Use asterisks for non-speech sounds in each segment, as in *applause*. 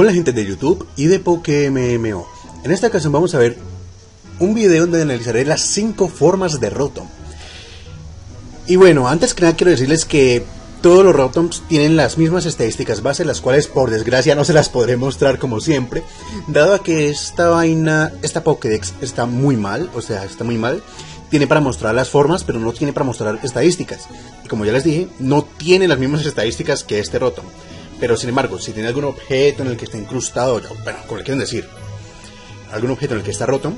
Hola gente de YouTube y de PokeMMO. En esta ocasión vamos a ver un video donde analizaré las 5 formas de Rotom. Y bueno, antes que nada quiero decirles que todos los Rotoms tienen las mismas estadísticas base, las cuales por desgracia no se las podré mostrar como siempre, dado a que esta vaina, esta Pokédex está muy mal, o sea, está muy mal. Tiene para mostrar las formas, pero no tiene para mostrar estadísticas. Y como ya les dije, no tiene las mismas estadísticas que este Rotom. Pero sin embargo, si tiene algún objeto en el que está incrustado, bueno, como le quieren decir, algún objeto en el que está roto,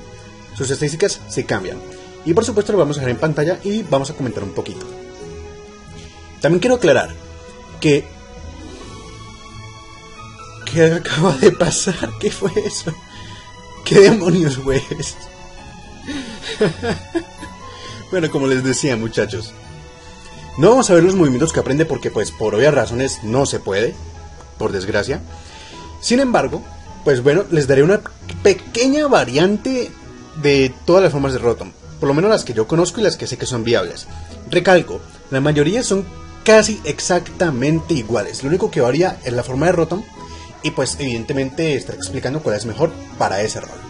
sus estadísticas se cambian. Y por supuesto lo vamos a dejar en pantalla y vamos a comentar un poquito. También quiero aclarar que... ¿Qué acaba de pasar? ¿Qué fue eso? ¿Qué demonios fue eso? *laughs* bueno, como les decía muchachos, no vamos a ver los movimientos que aprende porque pues por obvias razones no se puede por desgracia. Sin embargo, pues bueno, les daré una pequeña variante de todas las formas de Rotom, por lo menos las que yo conozco y las que sé que son viables. Recalco, la mayoría son casi exactamente iguales, lo único que varía es la forma de Rotom y pues evidentemente estaré explicando cuál es mejor para ese rol.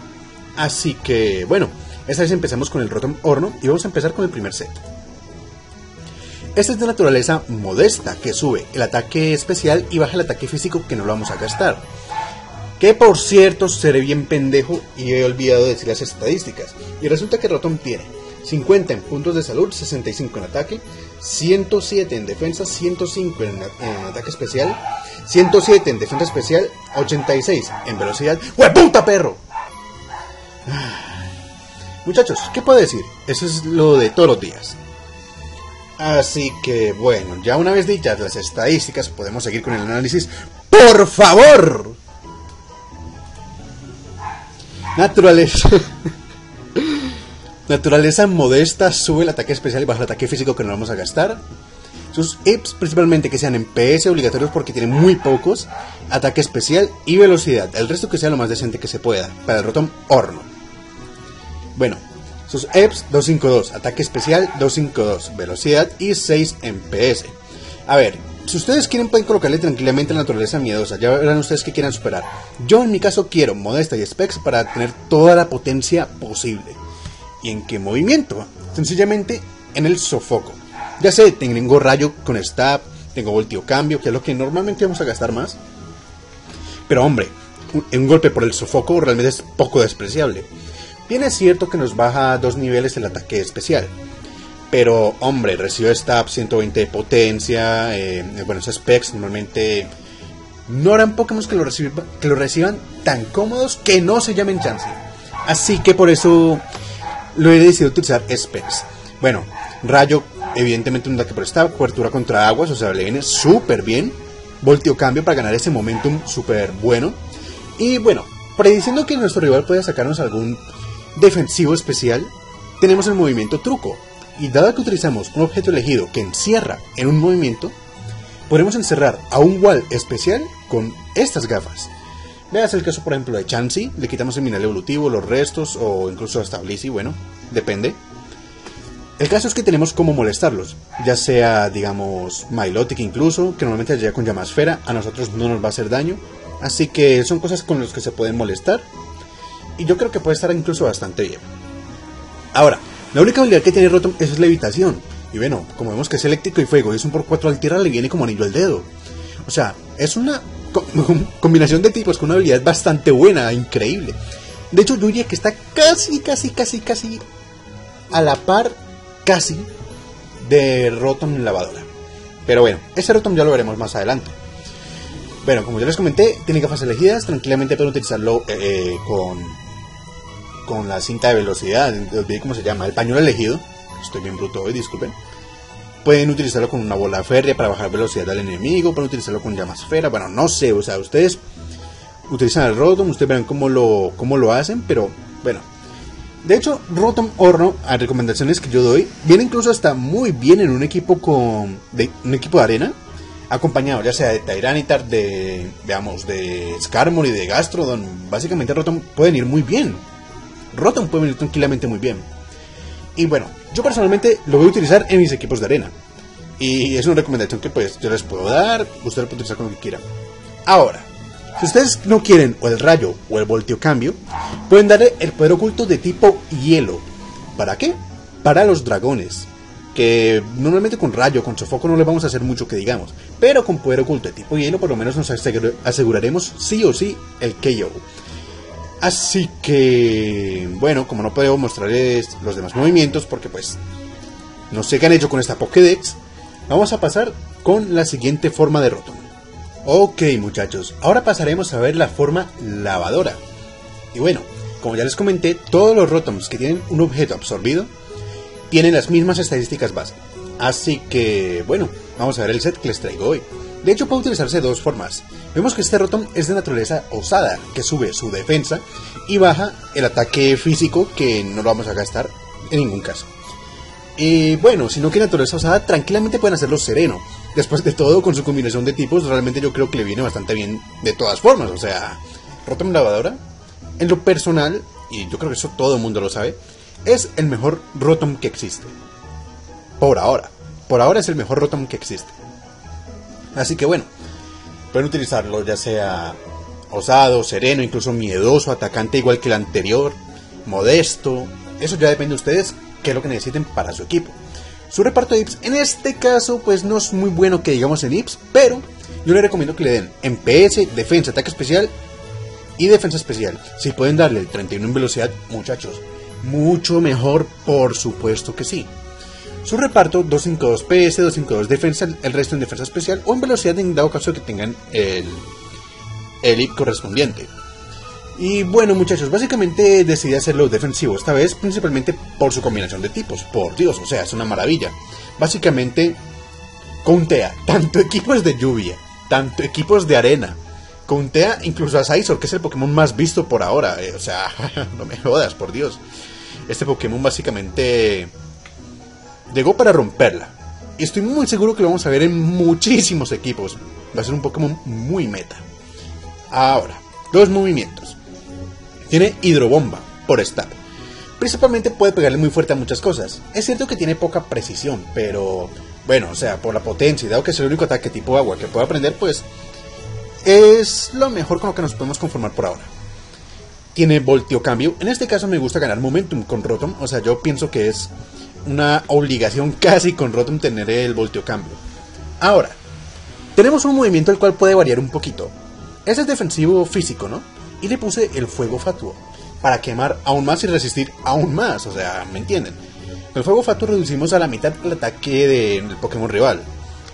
Así que bueno, esta vez empezamos con el Rotom Horno y vamos a empezar con el primer set. Esta es de naturaleza modesta, que sube el ataque especial y baja el ataque físico que no lo vamos a gastar. Que por cierto, seré bien pendejo y he olvidado decir las estadísticas. Y resulta que Rotom tiene 50 en puntos de salud, 65 en ataque, 107 en defensa, 105 en, ataque especial, 107 en defensa especial, 86 en velocidad. puta perro! *sighs* Muchachos, ¿qué puedo decir? Eso es lo de todos los días. Así que bueno, ya una vez dichas las estadísticas, podemos seguir con el análisis. ¡Por favor! Naturaleza. *laughs* Naturaleza modesta, sube el ataque especial y baja el ataque físico que no vamos a gastar. Sus IPs, principalmente que sean en PS obligatorios porque tienen muy pocos. Ataque especial y velocidad. El resto que sea lo más decente que se pueda. Para el Rotom Horno. Bueno, sus EPS 252, ataque especial 252, velocidad y 6 en PS. A ver, si ustedes quieren pueden colocarle tranquilamente la naturaleza miedosa, ya verán ustedes que quieran superar. Yo en mi caso quiero modesta y specs para tener toda la potencia posible. ¿Y en qué movimiento? Sencillamente en el sofoco. Ya sé, tengo rayo con stab, tengo voltio cambio, que es lo que normalmente vamos a gastar más. Pero hombre, un golpe por el sofoco realmente es poco despreciable. Bien es cierto que nos baja dos niveles el ataque especial. Pero, hombre, recibe stab 120 de potencia. Eh, bueno, esos specs normalmente no harán Pokémon que lo, que lo reciban tan cómodos que no se llamen Chansey. Así que por eso lo he decidido utilizar specs. Bueno, rayo, evidentemente un ataque por stab, cobertura contra aguas, o sea, le viene súper bien. Voltio cambio para ganar ese momentum súper bueno. Y bueno, prediciendo que nuestro rival pueda sacarnos algún defensivo especial, tenemos el movimiento truco. Y dado que utilizamos un objeto elegido que encierra en un movimiento, podemos encerrar a un wall especial con estas gafas. Veas el caso, por ejemplo, de Chansey, le quitamos el mineral evolutivo, los restos o incluso hasta Blissey, bueno, depende. El caso es que tenemos cómo molestarlos, ya sea, digamos, Milotic incluso, que normalmente llega con llamasfera, a nosotros no nos va a hacer daño, así que son cosas con las que se pueden molestar y yo creo que puede estar incluso bastante bien. Ahora, la única habilidad que tiene Rotom es levitación. Y bueno, como vemos que es eléctrico y fuego y es un por 4 al tierra, le viene como anillo al dedo. O sea, es una *laughs* combinación de tipos con una habilidad bastante buena, increíble. De hecho, yo diría que está casi, casi, casi, casi a la par, casi, de Rotom lavadora. Pero bueno, ese Rotom ya lo veremos más adelante. Bueno, como ya les comenté, tiene gafas elegidas, tranquilamente pueden utilizarlo eh, eh, con con la cinta de velocidad, olvidé cómo se llama, el pañuelo elegido. Estoy bien bruto hoy, disculpen. Pueden utilizarlo con una bola férrea para bajar velocidad del enemigo, pueden utilizarlo con llamasfera, bueno, no sé, o sea, ustedes utilizan el Rotom, ustedes verán cómo lo, cómo lo hacen, pero bueno. De hecho, Rotom Horno, a recomendaciones que yo doy, viene incluso hasta muy bien en un equipo con de, un equipo de arena, acompañado ya sea de Tyranitar, de, veamos, de Skarmory, de Gastrodon. Básicamente Rotom pueden ir muy bien. Rotom puede venir tranquilamente muy bien. Y bueno, yo personalmente lo voy a utilizar en mis equipos de arena. Y es una recomendación que pues yo les puedo dar, usted lo puede utilizar como que quiera. Ahora, Si ustedes no quieren o el rayo o el voltio cambio, pueden darle el poder oculto de tipo hielo. ¿Para qué? Para los dragones. Que normalmente con rayo, con sofoco no le vamos a hacer mucho que digamos. Pero con poder oculto de tipo hielo por lo menos nos aseguraremos sí o sí el KO. Así que, bueno, como no puedo mostrarles los demás movimientos porque pues no sé qué han hecho con esta Pokédex, vamos a pasar con la siguiente forma de Rotom. Ok muchachos, ahora pasaremos a ver la forma lavadora. Y bueno, como ya les comenté, todos los Rotoms que tienen un objeto absorbido tienen las mismas estadísticas base. Así que, bueno, vamos a ver el set que les traigo hoy. De hecho puede utilizarse de dos formas. Vemos que este Rotom es de naturaleza osada, que sube su defensa y baja el ataque físico que no lo vamos a gastar en ningún caso. Y bueno, si no quiere naturaleza osada, tranquilamente pueden hacerlo sereno. Después de todo, con su combinación de tipos, realmente yo creo que le viene bastante bien de todas formas. O sea, Rotom Lavadora, en lo personal, y yo creo que eso todo el mundo lo sabe, es el mejor Rotom que existe. Por ahora. Por ahora es el mejor Rotom que existe. Así que bueno, pueden utilizarlo ya sea osado, sereno, incluso miedoso, atacante igual que el anterior, modesto. Eso ya depende de ustedes qué es lo que necesiten para su equipo. Su reparto de IPS en este caso pues no es muy bueno que digamos en IPS, pero yo les recomiendo que le den en PS, defensa, ataque especial y defensa especial. Si pueden darle el 31 en velocidad, muchachos, mucho mejor, por supuesto que sí. Su reparto 252 PS, 252 defensa, el resto en defensa especial o en velocidad en dado caso que tengan el, el IP correspondiente. Y bueno muchachos, básicamente decidí hacerlo defensivo, esta vez principalmente por su combinación de tipos, por Dios, o sea, es una maravilla. Básicamente, contea tanto equipos de lluvia, tanto equipos de arena, contea incluso a Sizor, que es el Pokémon más visto por ahora, eh, o sea, *laughs* no me jodas, por Dios. Este Pokémon básicamente llegó para romperla. Y estoy muy seguro que lo vamos a ver en muchísimos equipos. Va a ser un Pokémon muy meta. Ahora, dos movimientos. Tiene hidrobomba por stab. Principalmente puede pegarle muy fuerte a muchas cosas. Es cierto que tiene poca precisión, pero bueno, o sea, por la potencia y dado que es el único ataque tipo agua que puede aprender, pues es lo mejor con lo que nos podemos conformar por ahora. Tiene voltio cambio. En este caso me gusta ganar momentum con Rotom. O sea, yo pienso que es una obligación casi con Rotom tener el voltio cambio. Ahora, tenemos un movimiento el cual puede variar un poquito. Ese es defensivo físico, ¿no? y le puse el fuego fatuo para quemar aún más y resistir aún más, o sea, ¿me entienden? Con el fuego fatuo reducimos a la mitad el ataque del Pokémon rival.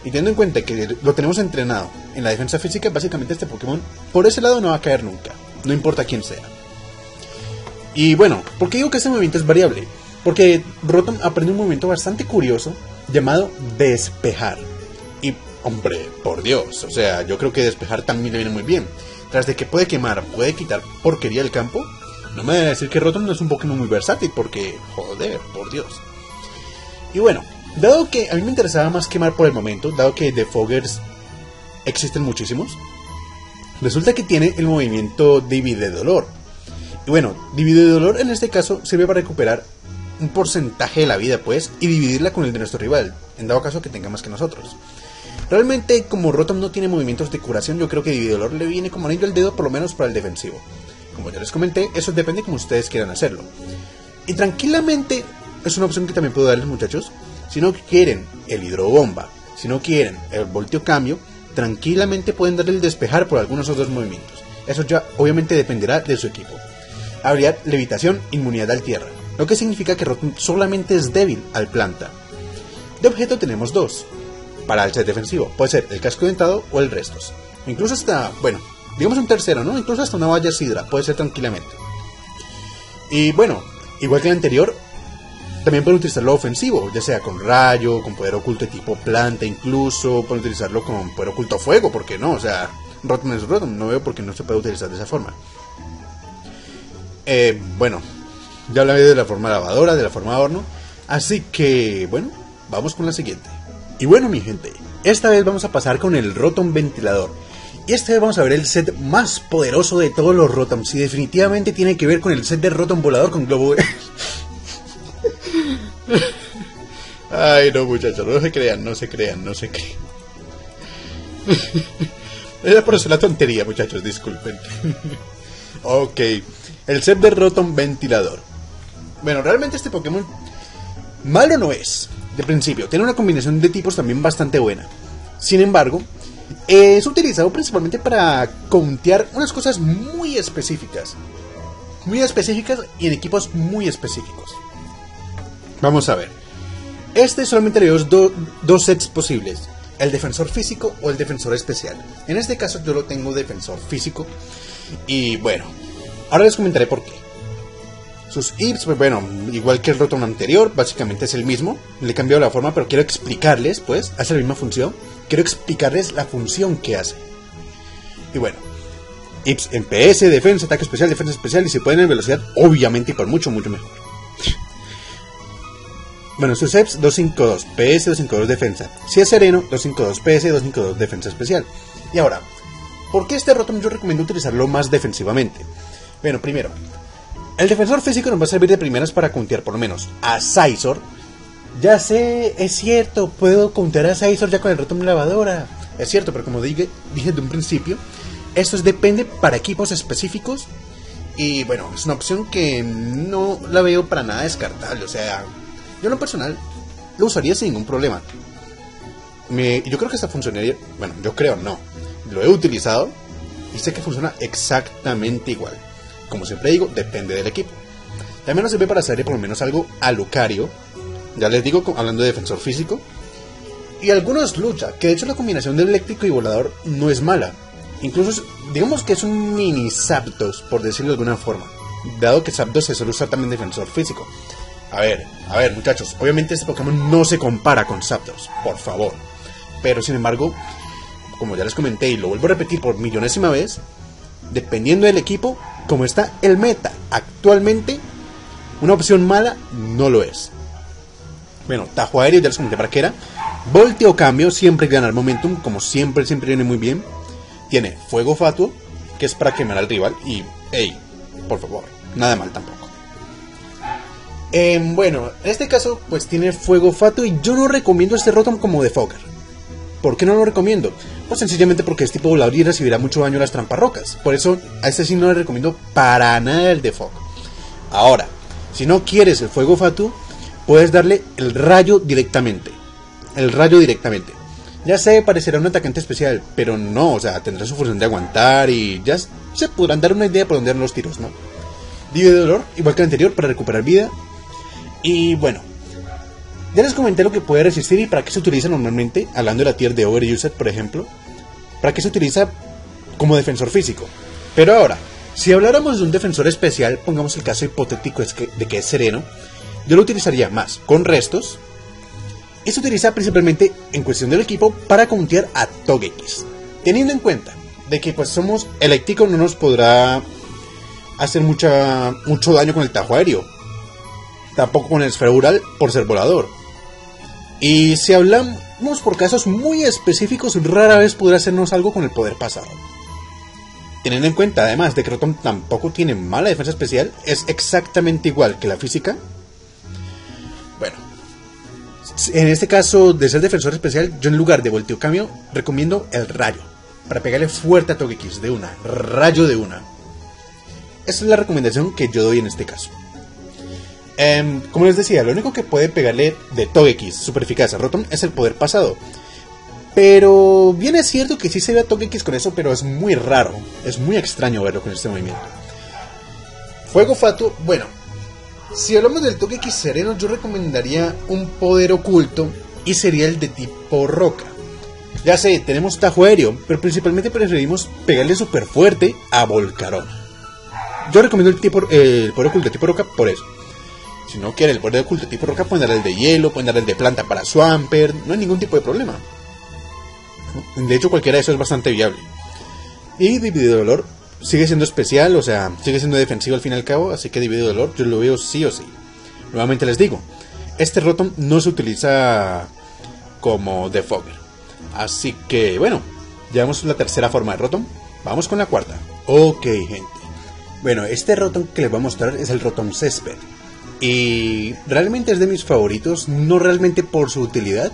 Y teniendo en cuenta que lo tenemos entrenado en la defensa física, básicamente este Pokémon por ese lado no va a caer nunca, no importa quién sea. Y bueno, ¿por qué digo que este movimiento es variable? Porque Rotom aprende un movimiento bastante curioso llamado despejar. Y, hombre, por Dios, o sea, yo creo que despejar también le viene muy bien. Tras de que puede quemar, puede quitar porquería del campo, no me a decir que Rotom no es un Pokémon muy versátil, porque, joder, por Dios. Y bueno, dado que a mí me interesaba más quemar por el momento, dado que de Foggers existen muchísimos, resulta que tiene el movimiento Divide Dolor. Y bueno, Divide Dolor en este caso sirve para recuperar un porcentaje de la vida, pues, y dividirla con el de nuestro rival, en dado caso que tenga más que nosotros. Realmente, como Rotom no tiene movimientos de curación, yo creo que Dividolor le viene como anillo al dedo, por lo menos para el defensivo. Como ya les comenté, eso depende como ustedes quieran hacerlo. Y tranquilamente, es una opción que también puedo darles, muchachos. Si no quieren el hidrobomba, si no quieren el voltio cambio, tranquilamente pueden darle el despejar por algunos otros movimientos. Eso ya obviamente dependerá de su equipo. Habilidad levitación, inmunidad al tierra, lo que significa que Rotom solamente es débil al planta. De objeto tenemos dos, para el set defensivo. Puede ser el casco dentado o el restos. Incluso hasta, bueno, digamos un tercero, ¿no? Incluso hasta una valla sidra, puede ser tranquilamente. Y bueno, igual que el anterior, también pueden utilizarlo ofensivo, ya sea con rayo, con poder oculto tipo planta, incluso pueden utilizarlo con poder oculto fuego, porque no? O sea, Rotom es Rotom, no veo por qué no se puede utilizar de esa forma. Eh, bueno, ya hablé de la forma lavadora, de la forma horno, así que, bueno, vamos con la siguiente. Y bueno mi gente, esta vez vamos a pasar con el Rotom Ventilador. Y esta vez vamos a ver el set más poderoso de todos los Rotoms. Y definitivamente tiene que ver con el set de Rotom Volador con Globo. *laughs* Ay no muchachos, no se crean, no se crean, no se crean. *laughs* Era por eso la tontería, muchachos, disculpen. *laughs* ok, el set de Rotom Ventilador. Bueno, realmente este Pokémon malo no es, de principio. Tiene una combinación de tipos también bastante buena. Sin embargo, es utilizado principalmente para contear unas cosas muy específicas. Muy específicas y en equipos muy específicos. Vamos a ver. Este solamente le doy dos sets posibles. El defensor físico o el defensor especial. En este caso yo lo tengo defensor físico. Y bueno, ahora les comentaré por qué. Sus IPs, pues bueno, igual que el Rotom anterior, básicamente es el mismo. Le he cambiado la forma, pero quiero explicarles, pues, hace la misma función. Quiero explicarles la función que hace. Y bueno, IPs en PS, defensa, ataque especial, defensa especial y si pueden en velocidad, obviamente y por mucho, mucho mejor. Bueno, sus EPS 252, PS 252 defensa. Si es sereno, 252 PS 252 defensa especial. Y ahora, ¿por qué este Rotom yo recomiendo utilizarlo más defensivamente? Bueno, primero, el defensor físico nos va a servir de primeras para contear por lo menos a Sizor. Ya sé, es cierto, puedo contear a Sizor ya con el Rotom lavadora. Es cierto, pero como dije, dije de un principio, esto depende para equipos específicos. Y bueno, es una opción que no la veo para nada descartable. O sea, yo en lo personal lo usaría sin ningún problema. Me, yo creo que esta funcionaría, bueno, yo creo no. Lo he utilizado y sé que funciona exactamente igual. Como siempre digo, depende del equipo. También nos sirve para hacerle por lo menos algo a Lucario. Ya les digo, hablando de defensor físico. Y algunos lucha, que de hecho la combinación de eléctrico y volador no es mala. Incluso, digamos que es un mini Zapdos, por decirlo de alguna forma. Dado que Zapdos se suele usar también defensor físico. A ver, a ver, muchachos, obviamente este Pokémon no se compara con Zapdos, por favor. Pero sin embargo, como ya les comenté y lo vuelvo a repetir por millonésima vez, dependiendo del equipo, como está el meta actualmente, una opción mala no lo es. Bueno, Tajo Aéreo ya les comenté para qué era. Volteo Cambio siempre gana el momentum, como siempre, siempre viene muy bien. Tiene Fuego Fatuo, que es para quemar al rival. Y, hey, por favor, nada mal tampoco. Em, bueno, en este caso, pues tiene fuego fato y yo no recomiendo este Rotom como de Fogger. ¿Por qué no lo recomiendo? Pues sencillamente porque es tipo volador y recibirá mucho daño a las trampas rocas. Por eso a este sí no le recomiendo para nada el de Fog. Ahora, si no quieres el fuego fatu, puedes darle el rayo directamente. El rayo directamente. Ya sé, parecerá un atacante especial, pero no, o sea, tendrá su función de aguantar y ya se podrán dar una idea por dónde dan los tiros, ¿no? Divide de dolor, igual que el anterior, para recuperar vida y bueno, ya les comenté lo que puede resistir y para qué se utiliza normalmente, hablando de la tier de Overused, por ejemplo, para qué se utiliza como defensor físico. Pero ahora, si habláramos de un defensor especial, pongamos el caso hipotético de que es sereno, yo lo utilizaría más con restos y se utiliza principalmente en cuestión del equipo para contear a Togekiss. Teniendo en cuenta de que pues somos eléctrico no nos podrá hacer mucha, mucho daño con el tajo aéreo, tampoco con el esferural por ser volador. Y si hablamos por casos muy específicos, rara vez podrá hacernos algo con el poder pasado. Teniendo en cuenta además de que Rotom tampoco tiene mala defensa especial, es exactamente igual que la física. Bueno, en este caso de ser defensor especial, yo en lugar de volteo cambio, recomiendo el rayo. Para pegarle fuerte a Togekiss de una, rayo de una. Esa es la recomendación que yo doy en este caso. Em, como les decía, lo único que puede pegarle de Togekiss super eficaz a Rotom es el poder pasado. Pero bien es cierto que sí se ve a con eso, pero es muy raro. Es muy extraño verlo con este movimiento. Fuego Fatu, bueno. Si hablamos del Togekiss sereno, yo recomendaría un poder oculto y sería el de tipo roca. Ya sé, tenemos Tajo Aéreo, pero principalmente preferimos pegarle super fuerte a Volcarona. Yo recomiendo el, tipo, el poder oculto de tipo roca por eso. Si no quiere el poder oculto tipo roca, pueden dar el de hielo, pueden dar el de planta para Swampert, no hay ningún tipo de problema. De hecho, cualquiera de esos es bastante viable. Y Divide Dolor sigue siendo especial, o sea, sigue siendo defensivo al fin y al cabo, así que Divide Dolor yo lo veo sí o sí. Nuevamente les digo, este Rotom no se utiliza como Defogger. Así que, bueno, ya vemos la tercera forma de Rotom. Vamos con la cuarta. Ok, gente. Bueno, este Rotom que les voy a mostrar es el Rotom Césped. Y realmente es de mis favoritos, no realmente por su utilidad,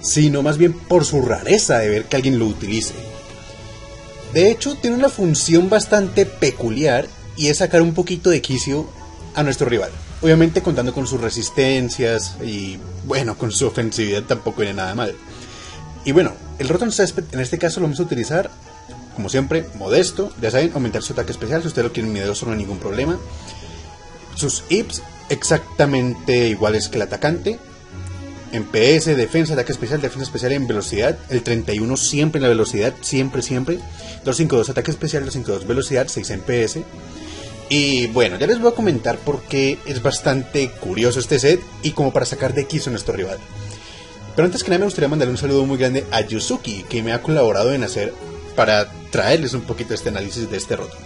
sino más bien por su rareza de ver que alguien lo utilice. De hecho, tiene una función bastante peculiar y es sacar un poquito de quicio a nuestro rival. Obviamente contando con sus resistencias y bueno, con su ofensividad tampoco viene nada mal. Y bueno, el Rotom Césped en este caso lo vamos a utilizar, como siempre, modesto. Ya saben, aumentar su ataque especial si ustedes lo quieren miedoso no hay ningún problema. Sus IPs exactamente iguales que el atacante. En PS, defensa, ataque especial, defensa especial en velocidad. El 31 siempre en la velocidad, siempre, siempre. 252 ataque especial, 252 velocidad, 6 en PS. Y bueno, ya les voy a comentar por qué es bastante curioso este set y como para sacar de quiso a nuestro rival. Pero antes que nada me gustaría mandarle un saludo muy grande a Yusuki, que me ha colaborado en hacer para traerles un poquito este análisis de este roto.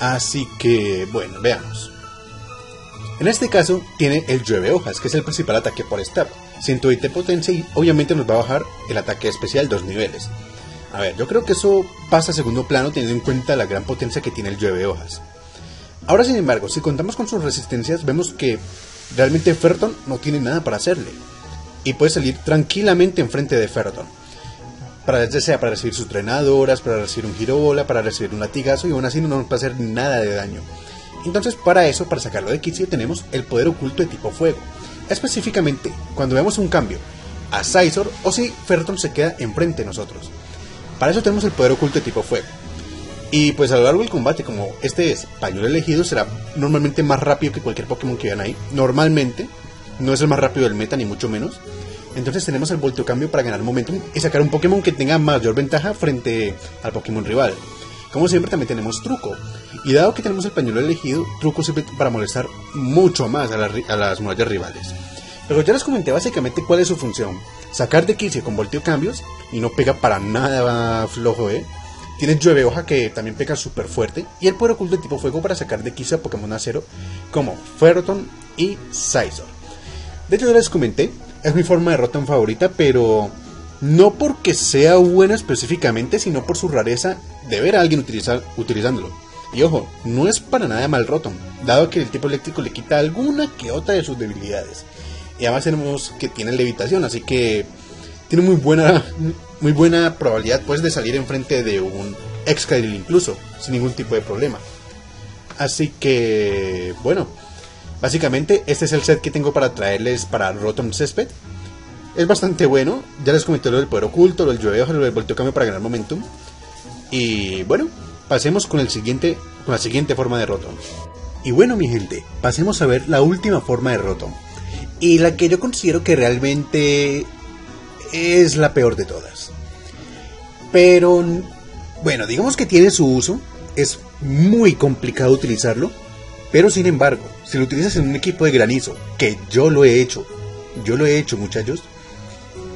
Así que, bueno, veamos. En este caso, tiene el llueve hojas, que es el principal ataque por stab. 120 de potencia y obviamente nos va a bajar el ataque especial dos niveles. A ver, yo creo que eso pasa a segundo plano teniendo en cuenta la gran potencia que tiene el llueve hojas. Ahora, sin embargo, si contamos con sus resistencias, vemos que realmente Ferton no tiene nada para hacerle. Y puede salir tranquilamente enfrente de Ferton. Para, sea para recibir sus trenadoras, para recibir un giro bola, para recibir un latigazo y aún así no nos va a hacer nada de daño. Entonces, para eso, para sacarlo de quicio, tenemos el poder oculto de tipo fuego. Específicamente, cuando vemos un cambio a Sizor o si Ferton se queda enfrente de nosotros. Para eso tenemos el poder oculto de tipo fuego. Y pues a lo largo del combate, como este es pañuelo elegido, será normalmente más rápido que cualquier Pokémon que vean ahí. Normalmente, no es el más rápido del meta, ni mucho menos. Entonces tenemos el volteo cambio para ganar momentum y sacar un Pokémon que tenga mayor ventaja frente al Pokémon rival. Como siempre también tenemos truco. Y dado que tenemos el pañuelo elegido, truco sirve para molestar mucho más a, las murallas rivales. Pero ya les comenté básicamente cuál es su función. Sacar de quicio con volteo cambios y no pega para nada flojo, eh. Tiene Llueve Hoja que también pega súper fuerte. Y el poder oculto de tipo fuego para sacar de quicio a Pokémon acero como Ferroton y Scizor. De hecho, ya les comenté, es mi forma de Rotom favorita, pero no porque sea buena específicamente, sino por su rareza de ver a alguien utilizar, utilizándolo. Y ojo, no es para nada mal Rotom, dado que el tipo eléctrico le quita alguna que otra de sus debilidades. Y además tenemos que tiene levitación, así que tiene muy buena muy buena probabilidad pues de salir enfrente de un Excadrill incluso, sin ningún tipo de problema. Así que, bueno, básicamente este es el set que tengo para traerles para Rotom Césped. Es bastante bueno, ya les comenté lo del poder oculto, lo del llueve lo del volteo cambio para ganar momentum. Y bueno, pasemos con, el siguiente, con la siguiente forma de Rotom. Y bueno mi gente, pasemos a ver la última forma de Rotom. Y la que yo considero que realmente es la peor de todas. Pero, bueno, digamos que tiene su uso, es muy complicado utilizarlo, pero sin embargo, si lo utilizas en un equipo de granizo, que yo lo he hecho, yo lo he hecho muchachos,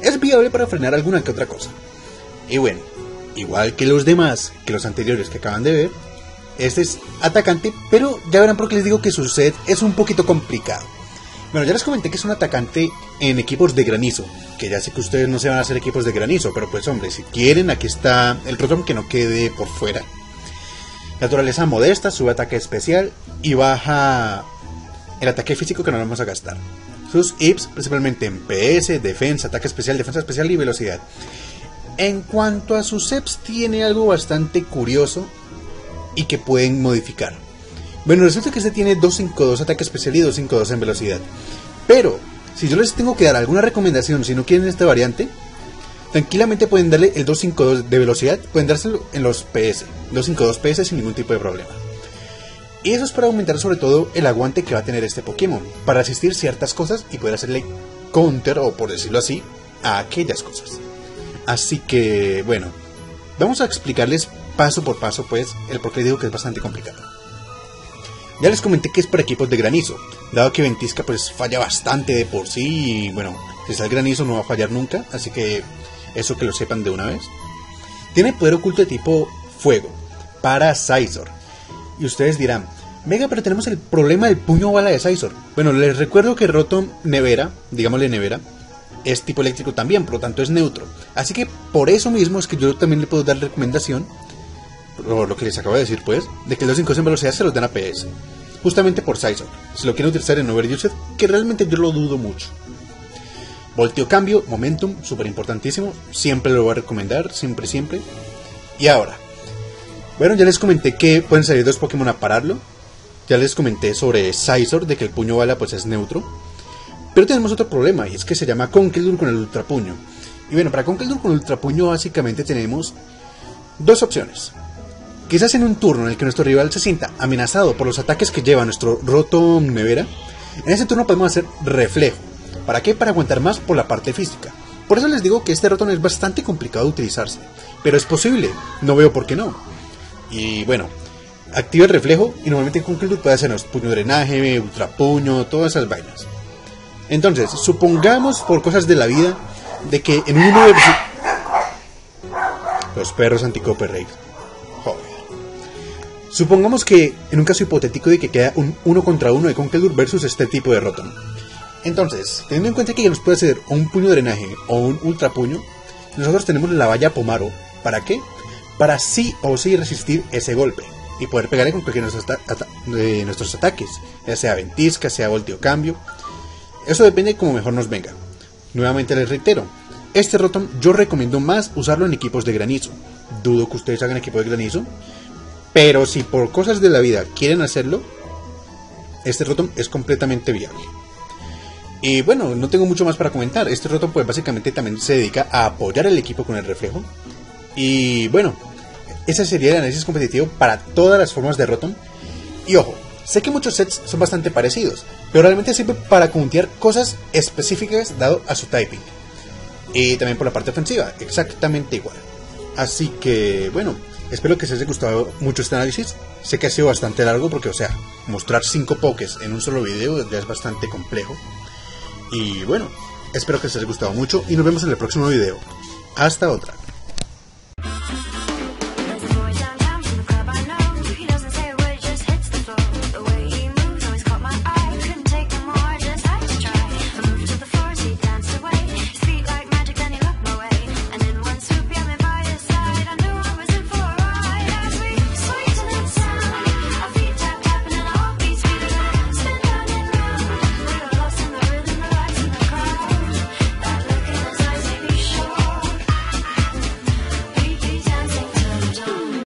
es viable para frenar alguna que otra cosa. Y bueno, igual que los demás, que los anteriores que acaban de ver, este es atacante, pero ya verán por qué les digo que su set es un poquito complicado. Bueno, ya les comenté que es un atacante en equipos de granizo. Que ya sé que ustedes no se van a hacer equipos de granizo, pero pues hombre, si quieren, aquí está el Rotom que no quede por fuera. Naturaleza modesta, sube ataque especial y baja el ataque físico que no vamos a gastar. Sus IPs, principalmente en PS, defensa, ataque especial, defensa especial y velocidad. En cuanto a sus EPs, tiene algo bastante curioso y que pueden modificar. Bueno, resulta que este tiene 252 ataque especial y 252 en velocidad. Pero, si yo les tengo que dar alguna recomendación, si no quieren esta variante, tranquilamente pueden darle el 252 de velocidad, pueden dárselo en los PS, 252 PS sin ningún tipo de problema. Y eso es para aumentar sobre todo el aguante que va a tener este Pokémon, para asistir ciertas cosas y poder hacerle counter, o por decirlo así, a aquellas cosas. Así que, bueno, vamos a explicarles paso por paso, pues, el por qué digo que es bastante complicado. Ya les comenté que es para equipos de granizo, dado que Ventisca pues falla bastante de por sí y bueno, si está el granizo no va a fallar nunca, así que eso que lo sepan de una vez. Tiene poder oculto de tipo fuego para Sizor. Y ustedes dirán, Mega, pero tenemos el problema del puño bala de Sizor. Bueno, les recuerdo que Rotom Nevera, digámosle Nevera, es tipo eléctrico también, por lo tanto es neutro. Así que por eso mismo es que yo también le puedo dar recomendación lo, que les acabo de decir, pues, de que los 5 en velocidad se los dan a PS. Justamente por Sizor, si lo quieren utilizar en Overused, que realmente yo lo dudo mucho. Volteo cambio, momentum, súper importantísimo, siempre lo voy a recomendar, siempre, siempre. Y ahora, Bueno, ya les comenté que pueden salir dos Pokémon a pararlo. Ya les comenté sobre Scizor, de que el puño bala pues es neutro. Pero tenemos otro problema, y es que se llama Conkeldurr con el Ultra Puño. Y bueno, para Conkeldurr con el Ultra Puño básicamente tenemos dos opciones. Quizás en un turno en el que nuestro rival se sienta amenazado por los ataques que lleva nuestro Rotom Nevera, en ese turno podemos hacer reflejo. ¿Para qué? Para aguantar más por la parte física. Por eso les digo que este Rotom es bastante complicado de utilizarse. Pero es posible, no veo por qué no. Y bueno, activa el reflejo y normalmente con Conkeldurr puede hacernos puño drenaje, ultra puño, todas esas vainas. Entonces, supongamos por cosas de la vida de que en un uno de... Los perros anti-copyright. Joder. Supongamos que en un caso hipotético de que queda un uno contra uno de Conkeldurr versus este tipo de Rotom. Entonces, teniendo en cuenta que nos puede hacer un puño de drenaje o un ultra puño, nosotros tenemos la valla Pomaro. ¿Para qué? Para sí o sí resistir ese golpe y poder pegarle con cualquiera de nuestros, ataques, ya sea ventisca, sea volteo cambio. Eso depende de cómo mejor nos venga. Nuevamente les reitero, este Rotom yo recomiendo más usarlo en equipos de granizo. Dudo que ustedes hagan equipo de granizo, pero si por cosas de la vida quieren hacerlo, este Rotom es completamente viable. Y bueno, no tengo mucho más para comentar. Este Rotom pues básicamente también se dedica a apoyar al equipo con el reflejo. Y bueno, ese sería el análisis competitivo para todas las formas de Rotom. Y ojo, sé que muchos sets son bastante parecidos, pero realmente sirve para countear cosas específicas dado a su typing. Y también por la parte ofensiva, exactamente igual. Así que, bueno, espero que os haya gustado mucho este análisis. Sé que ha sido bastante largo porque, o sea, mostrar 5 pokés en un solo video ya es bastante complejo. Y bueno, espero que os haya gustado mucho y nos vemos en el próximo video. Hasta otra.